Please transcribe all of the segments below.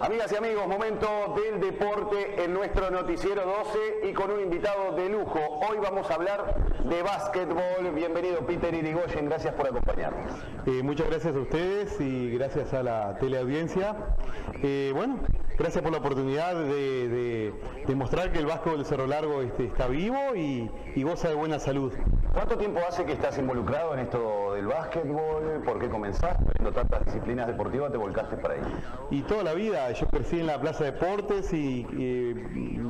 Amigas y amigos, momento del deporte en nuestro noticiero 12 y con un invitado de lujo. Hoy vamos a hablar de básquetbol. Bienvenido Peter Irigoyen, gracias por acompañarnos. Eh, muchas gracias a ustedes y gracias a la teleaudiencia. Eh, bueno, gracias por la oportunidad de, demostrar que el básquetbol de Cerro Largo este, está vivo y goza de buena salud. ¿Cuánto tiempo hace que estás involucrado en esto del básquetbol? ¿Por qué comenzaste? Viendo tantas disciplinas deportivas, te volcaste para ahí. Y toda la vida, yo crecí en la Plaza de Deportes y,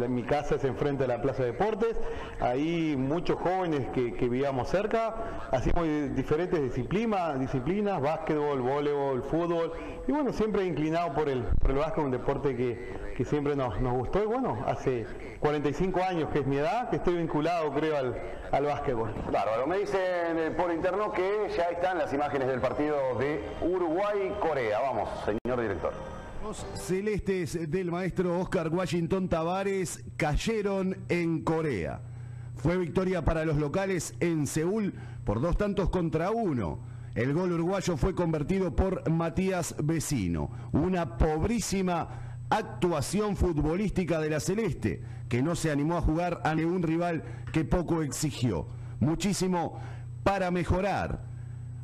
mi casa es enfrente de la Plaza de Deportes. Ahí muchos jóvenes que, vivíamos cerca, hacíamos diferentes disciplinas, disciplinas, básquetbol, voleibol, fútbol. Y bueno, siempre inclinado por el, por básquet, un deporte que, siempre nos, nos, gustó. Y bueno, hace 45 años que es mi edad, que estoy vinculado creo al, al básquetbol. Bárbaro, me dicen por interno que ya están las imágenes del partido de Uruguay-Corea. Vamos, señor director. Los celestes del maestro Oscar Washington Tavares cayeron en Corea. Fue victoria para los locales en Seúl por dos tantos contra uno. El gol uruguayo fue convertido por Matías Vecino. Una pobrísima actuación futbolística de la Celeste, que no se animó a jugar a ningún rival que poco exigió. Muchísimo para mejorar.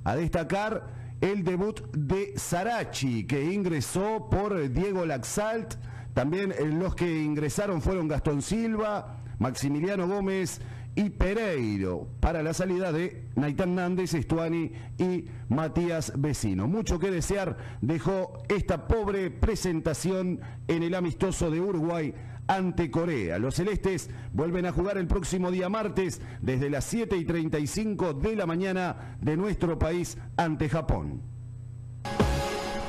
A destacar el debut de Sarachi, que ingresó por Diego Laxalt. También eh, los que ingresaron fueron Gastón Silva, Maximiliano Gómez y Pereiro para la salida de Naitán Nández, Estuani y Matías Vecino. Mucho que desear dejó esta pobre presentación en el amistoso de Uruguay ante Corea. Los celestes vuelven a jugar el próximo día martes desde las 7 y 35 de la mañana de nuestro país ante Japón.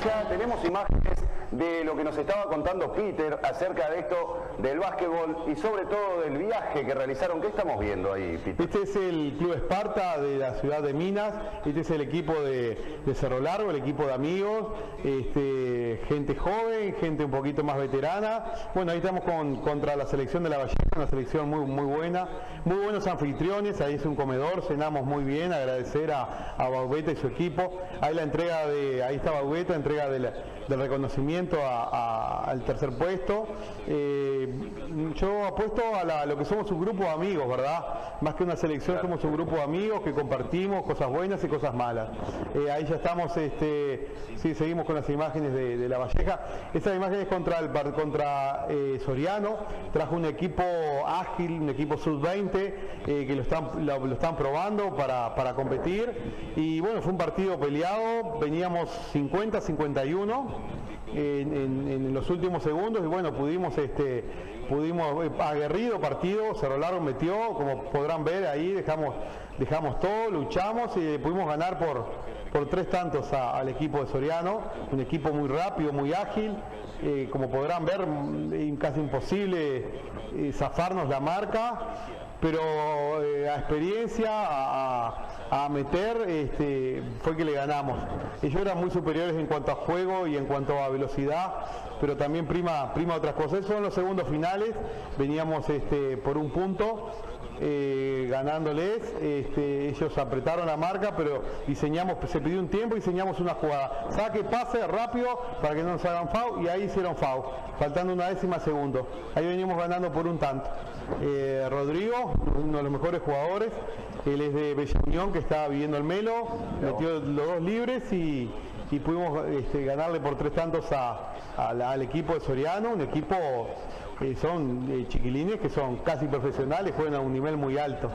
Ya tenemos imágenes de lo que nos estaba contando Peter acerca de esto del básquetbol y sobre todo del viaje que realizaron. ¿Qué estamos viendo ahí, Peter? Este es el Club Esparta de la ciudad de Minas, este es el equipo de, Cerro Largo, el equipo de amigos, este, gente joven, gente un poquito más veterana. Bueno, ahí estamos con, contra la selección de la Valleja, una selección muy, muy buena, muy buenos anfitriones, ahí es un comedor, cenamos muy bien, agradecer a, a Baubeta y su equipo. Ahí la entrega de, ahí está Baubeta, entrega de del reconocimiento al tercer puesto. Eh, yo apuesto a, lo que somos un grupo de amigos, ¿verdad? Más que una selección, somos un grupo de amigos que compartimos cosas buenas y cosas malas. Eh, ahí ya estamos, este, sí, seguimos con las imágenes de, la Valleja. Esa imagen es contra, el, contra eh, Soriano, trajo un equipo ágil, un equipo sub-20, que lo están, lo, están probando para, para competir. Y bueno, fue un partido peleado, veníamos 50-51 en, los últimos segundos y bueno, pudimos, este, pudimos, eh, aguerrido partido, Cerro Largo metió, como podrán ver ahí, dejamos, dejamos todo, luchamos y pudimos ganar por, por tres tantos al equipo de Soriano, un equipo muy rápido, muy ágil, eh, como podrán ver, mm, casi imposible eh, zafarnos la marca, pero a experiencia, a a meter este, fue que le ganamos. Ellos eran muy superiores en cuanto a juego y en cuanto a velocidad, pero también prima, prima otras cosas. Esos son los segundos finales, veníamos este, por un punto. Eh, ganándoles, este, ellos apretaron la marca, pero diseñamos, se pidió un tiempo, diseñamos una jugada. Saque, pase rápido para que no nos hagan FAU y ahí hicieron FAU, faltando una décima segundo. Ahí venimos ganando por un tanto. Eh, Rodrigo, uno de los mejores jugadores, él es de Bella Unión, que estaba viviendo el Melo, metió los dos libres y, pudimos este, ganarle por tres tantos al equipo de Soriano, un equipo son eh, chiquilines que son casi profesionales, juegan a un nivel muy alto.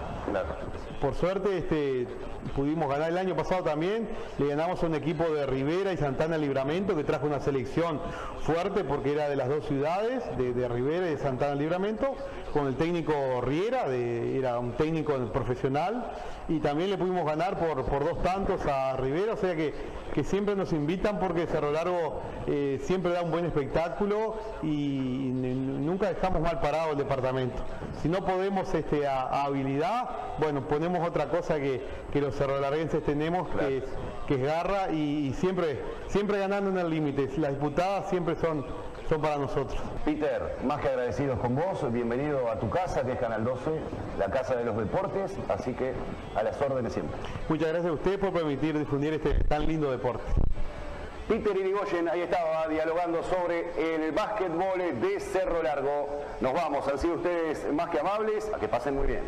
Por suerte este, pudimos ganar el año pasado también, le ganamos a un equipo de Rivera y Santana Libramento que trajo una selección fuerte porque era de las dos ciudades, de, Rivera y de Santana Libramento, con el técnico Riera, era un técnico profesional, y también le pudimos ganar por, dos tantos a Rivera, o sea que, que siempre nos invitan porque Cerro Largo eh, siempre da un buen espectáculo y nunca dejamos mal parado el departamento. Si no podemos este, a, habilidad, bueno, ponemos otra cosa que, que los cerrolarguenses tenemos, que, es, que es garra y, siempre, siempre ganando en el límite. Las disputadas siempre son, son para nosotros. Peter, más que agradecidos con vos, bienvenido a tu casa, que es Canal 12, la casa de los deportes, así que a las órdenes siempre. Muchas gracias a usted por permitir difundir este tan lindo deporte. Peter Irigoyen ahí estaba dialogando sobre el básquetbol de Cerro Largo. Nos vamos, han sido ustedes más que amables, a que pasen muy bien.